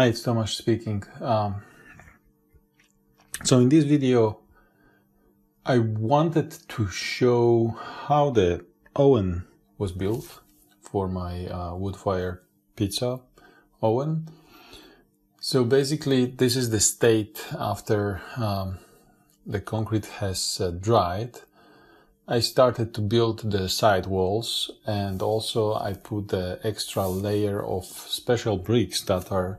Hi, it's Tomasz speaking. Um, so in this video, I wanted to show how the oven was built for my uh, wood fire pizza oven. So basically, this is the state after um, the concrete has uh, dried. I started to build the side walls and also I put the extra layer of special bricks that are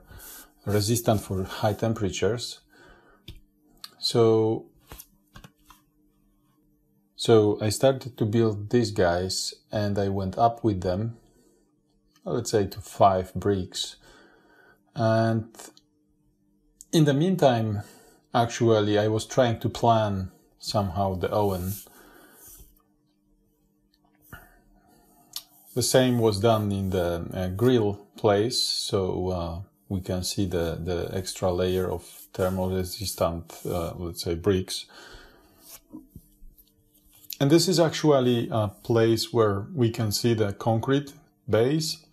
resistant for high temperatures. So, so I started to build these guys and I went up with them, let's say to five bricks. And in the meantime, actually, I was trying to plan somehow the oven. The same was done in the uh, grill place, so uh, we can see the, the extra layer of thermal-resistant, uh, let's say, bricks. And this is actually a place where we can see the concrete base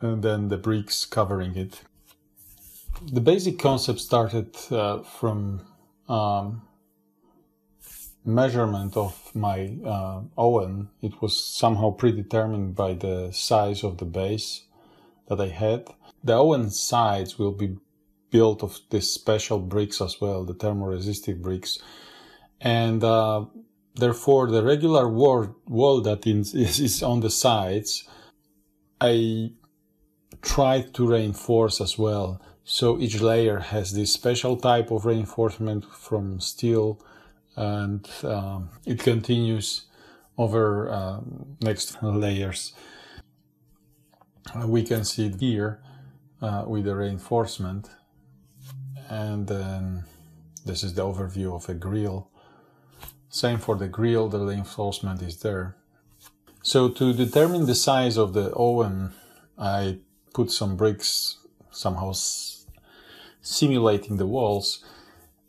and then the bricks covering it. The basic concept started uh, from um, measurement of my uh, oven. It was somehow predetermined by the size of the base that I had. The oven sides will be built of these special bricks as well, the thermoresistive bricks. And uh, therefore, the regular wall, wall that is, is on the sides, I tried to reinforce as well. So each layer has this special type of reinforcement from steel and um, it continues over uh, next layers. we can see it here uh, with the reinforcement. And then this is the overview of a grill. Same for the grill, the reinforcement is there. So to determine the size of the oven, I put some bricks somehow simulating the walls.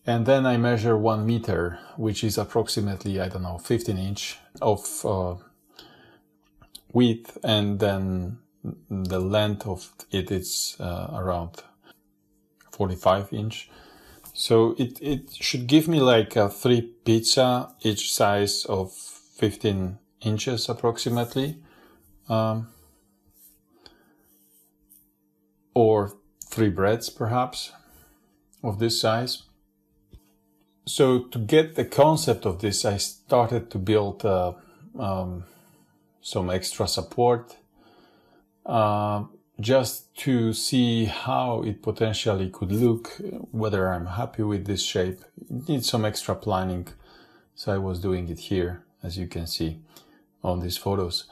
And then I measure one meter, which is approximately, I don't know, 15 inch of uh, width and then the length of it is uh, around 45 inch. So it, it should give me like a three pizza, each size of 15 inches approximately. Um, or three breads perhaps of this size. So to get the concept of this, I started to build uh, um, some extra support uh, just to see how it potentially could look, whether I'm happy with this shape. It needs some extra planning. So I was doing it here, as you can see on these photos.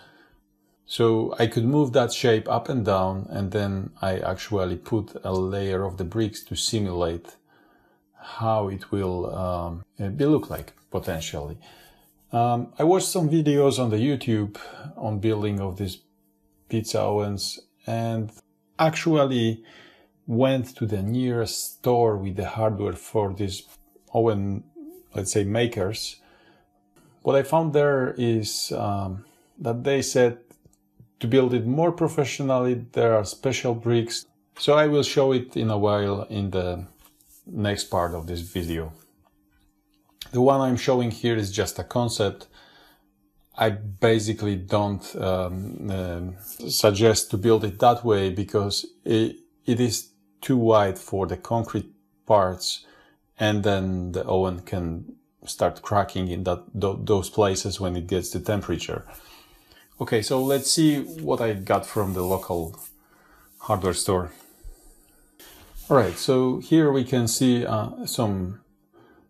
So I could move that shape up and down and then I actually put a layer of the bricks to simulate how it will um, be look like potentially. Um, I watched some videos on the YouTube on building of this pizza ovens and actually went to the nearest store with the hardware for these oven, let's say, makers. What I found there is um, that they said to build it more professionally, there are special bricks. So I will show it in a while in the next part of this video. The one I'm showing here is just a concept I basically don't um, uh, suggest to build it that way because it, it is too wide for the concrete parts and then the oven can start cracking in that th those places when it gets the temperature. Okay, so let's see what I got from the local hardware store. Alright, so here we can see uh, some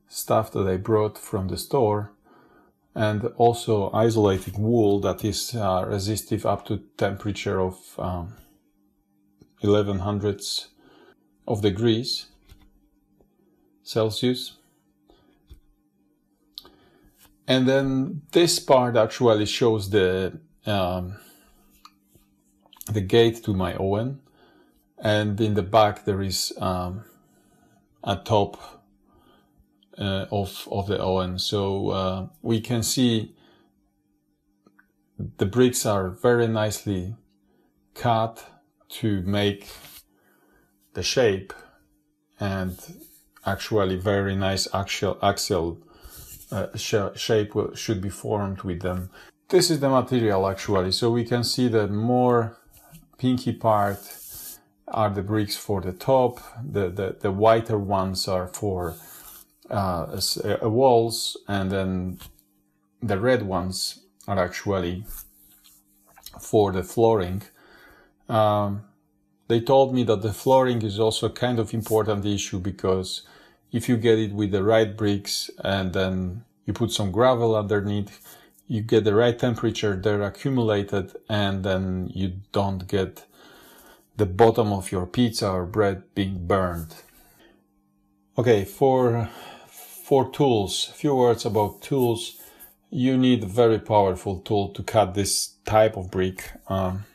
stuff that I brought from the store and also isolating wool that is uh, resistive up to temperature of um, 11 hundredths of degrees Celsius. And then this part actually shows the um, the gate to my oven, and in the back there is um, a top uh, of of the oven. So uh, we can see the bricks are very nicely cut to make the shape and actually very nice axial axial uh, sh- shape will, should be formed with them. This is the material actually, so we can see the more pinky part are the bricks for the top, the, the, the whiter ones are for uh, uh, walls, and then the red ones are actually for the flooring. Um, they told me that the flooring is also kind of important issue because if you get it with the right bricks and then you put some gravel underneath, you get the right temperature, they're accumulated, and then you don't get the bottom of your pizza or bread being burned. Okay, for for tools, a few words about tools. You need a very powerful tool to cut this type of brick. Um,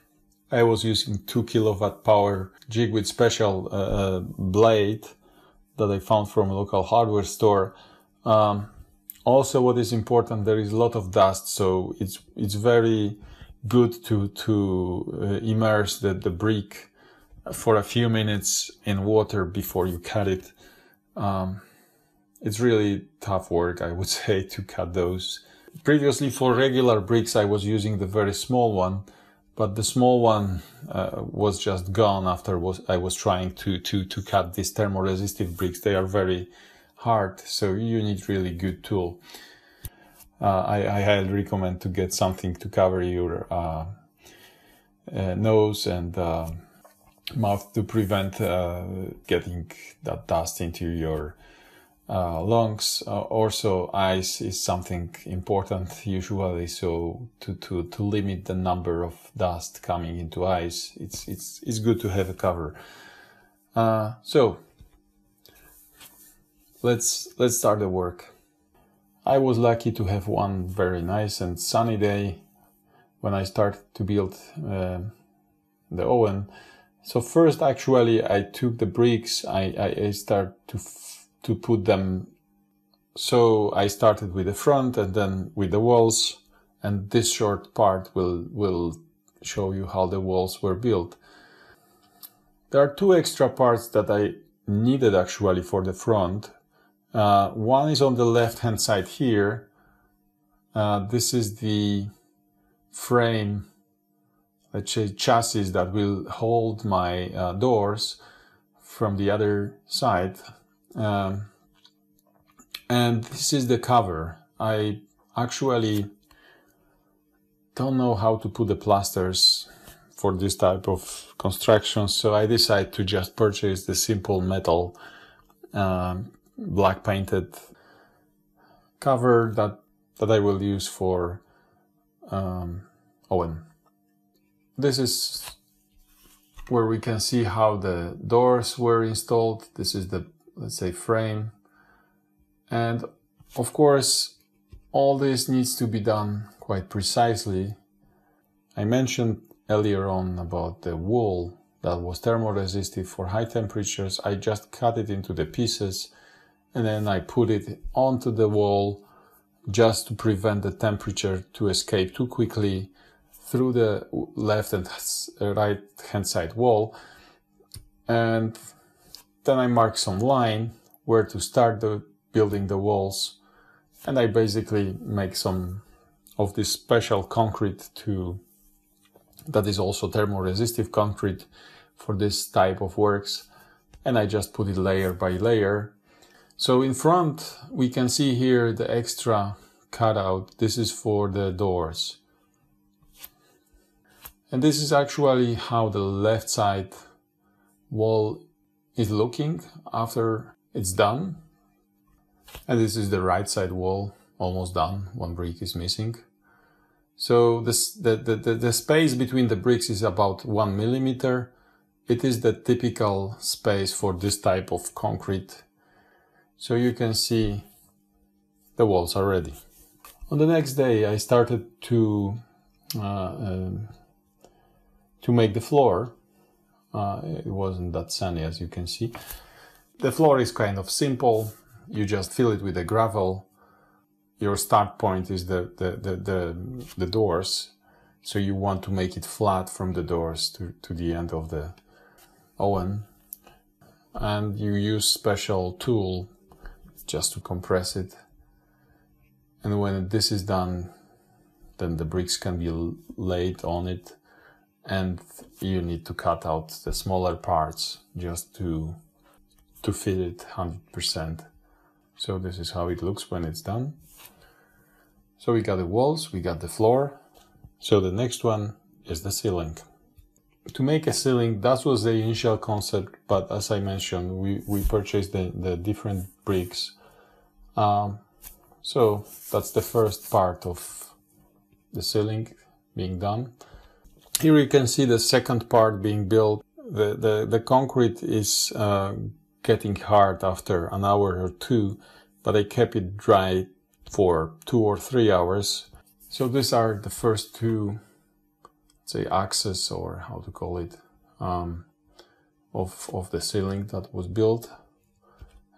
I was using two kilowatt power jig with special uh, uh, blade that I found from a local hardware store. Um, also, what is important, there is a lot of dust, so it's it's very good to to uh, immerse the, the brick for a few minutes in water before you cut it. Um, it's really tough work, I would say, to cut those. Previously, for regular bricks, I was using the very small one but the small one uh, was just gone after was I was trying to to to cut these thermoresistive bricks. They are very hard, so you need really good tool. Uh, I, I, highly recommend to get something to cover your uh, uh nose and uh, mouth to prevent uh, getting that dust into your uh, lungs. Uh, also, ice is something important usually. So to, to, to limit the number of dust coming into ice, it's, it's, it's good to have a cover. Uh, so let's, let's start the work. I was lucky to have one very nice and sunny day when I started to build uh, the oven. So first, actually, I took the bricks. I, I, I start to to put them. So I started with the front and then with the walls. And this short part will, will show you how the walls were built. There are two extra parts that I needed actually for the front. Uh, one is on the left hand side here. Uh, this is the frame, let's say chassis that will hold my uh, doors from the other side. Um, and this is the cover. I actually don't know how to put the plasters for this type of construction, so I decided to just purchase the simple metal um, black painted cover that that I will use for um, oven. This is where we can see how the doors were installed. This is the let's say frame. And of course, all this needs to be done quite precisely. I mentioned earlier on about the wool that was thermoresistive for high temperatures. I just cut it into the pieces and then I put it onto the wall just to prevent the temperature to escape too quickly through the left and uh, right hand side wall. And then I mark some line where to start the building the walls. And I basically make some of this special concrete to that is also thermoresistive concrete for this type of works. And I just put it layer by layer. So in front, we can see here the extra cutout. This is for the doors. And this is actually how the left side wall is looking after it's done. And this is the right side wall, almost done. One brick is missing. So this, the, the, the, the space between the bricks is about one millimeter. It is the typical space for this type of concrete. So you can see the walls are ready. On the next day, I started to uh, uh, to make the floor uh, it wasn't that sunny as you can see. The floor is kind of simple. You just fill it with the gravel. Your start point is the, the, the, the, the doors. So you want to make it flat from the doors to, to the end of the oven. and you use special tool just to compress it. And when this is done, then the bricks can be laid on it and you need to cut out the smaller parts just to to fit it 100%. So this is how it looks when it's done. So we got the walls, we got the floor. So the next one is the ceiling. To make a ceiling, that was the initial concept, but as I mentioned, we, we purchased the, the different bricks. Um, so that's the first part of the ceiling being done. Here you can see the second part being built. The, the, the concrete is uh, getting hard after an hour or two, but I kept it dry for two or three hours. So these are the first two, say, axes or how to call it, um, of, of the ceiling that was built.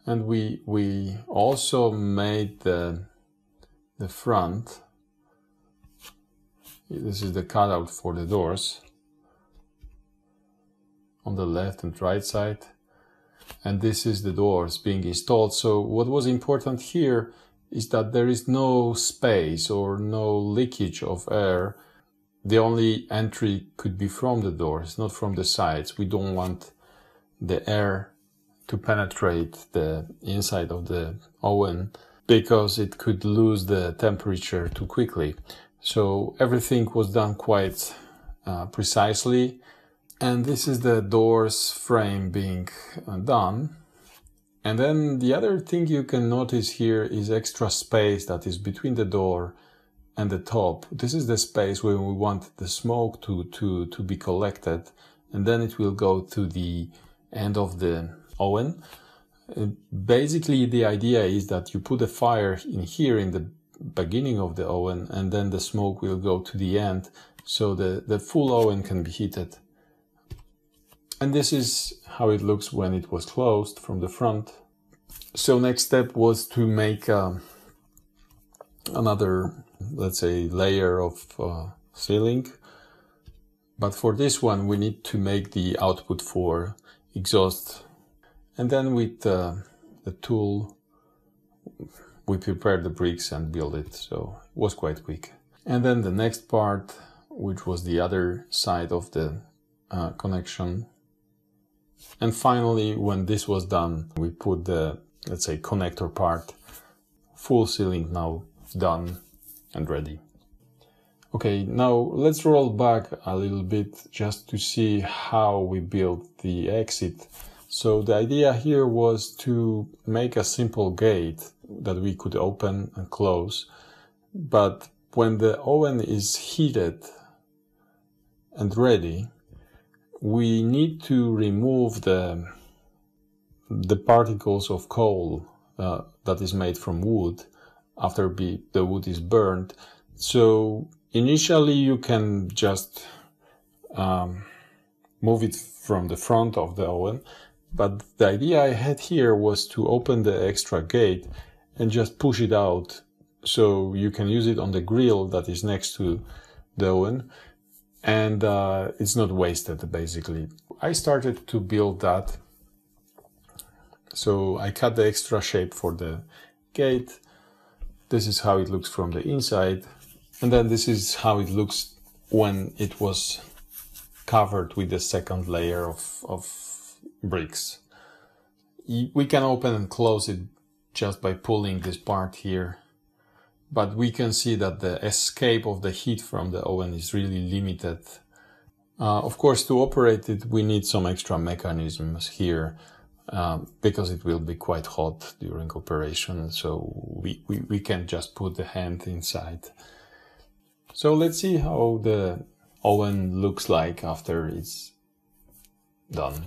And we, we also made the, the front. This is the cutout for the doors on the left and right side. And this is the doors being installed. So what was important here is that there is no space or no leakage of air. The only entry could be from the doors, not from the sides. We don't want the air to penetrate the inside of the oven because it could lose the temperature too quickly. So everything was done quite uh, precisely. And this is the doors frame being uh, done. And then the other thing you can notice here is extra space that is between the door and the top. This is the space where we want the smoke to, to, to be collected and then it will go to the end of the oven. Uh, basically, the idea is that you put a fire in here in the beginning of the oven and then the smoke will go to the end so the, the full oven can be heated. And this is how it looks when it was closed from the front. So next step was to make uh, another, let's say, layer of uh, ceiling. But for this one, we need to make the output for exhaust. And then with uh, the tool, we prepared the bricks and built it. So it was quite quick. And then the next part, which was the other side of the uh, connection, and finally, when this was done, we put the, let's say, connector part, full ceiling now done and ready. Okay, now let's roll back a little bit just to see how we built the exit. So the idea here was to make a simple gate that we could open and close. But when the oven is heated and ready, we need to remove the the particles of coal uh, that is made from wood after be, the wood is burned. So initially you can just um, move it from the front of the oven. But the idea I had here was to open the extra gate and just push it out so you can use it on the grill that is next to the oven and uh, it's not wasted basically. I started to build that. So I cut the extra shape for the gate. This is how it looks from the inside. And then this is how it looks when it was covered with the second layer of, of bricks. We can open and close it just by pulling this part here but we can see that the escape of the heat from the oven is really limited. Uh, of course, to operate it, we need some extra mechanisms here um, because it will be quite hot during operation. So we, we, we can just put the hand inside. So let's see how the oven looks like after it's done.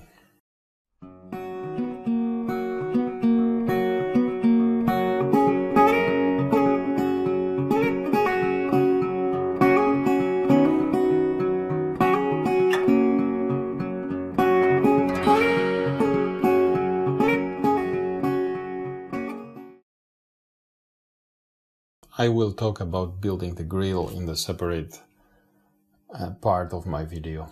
I will talk about building the grill in the separate uh, part of my video.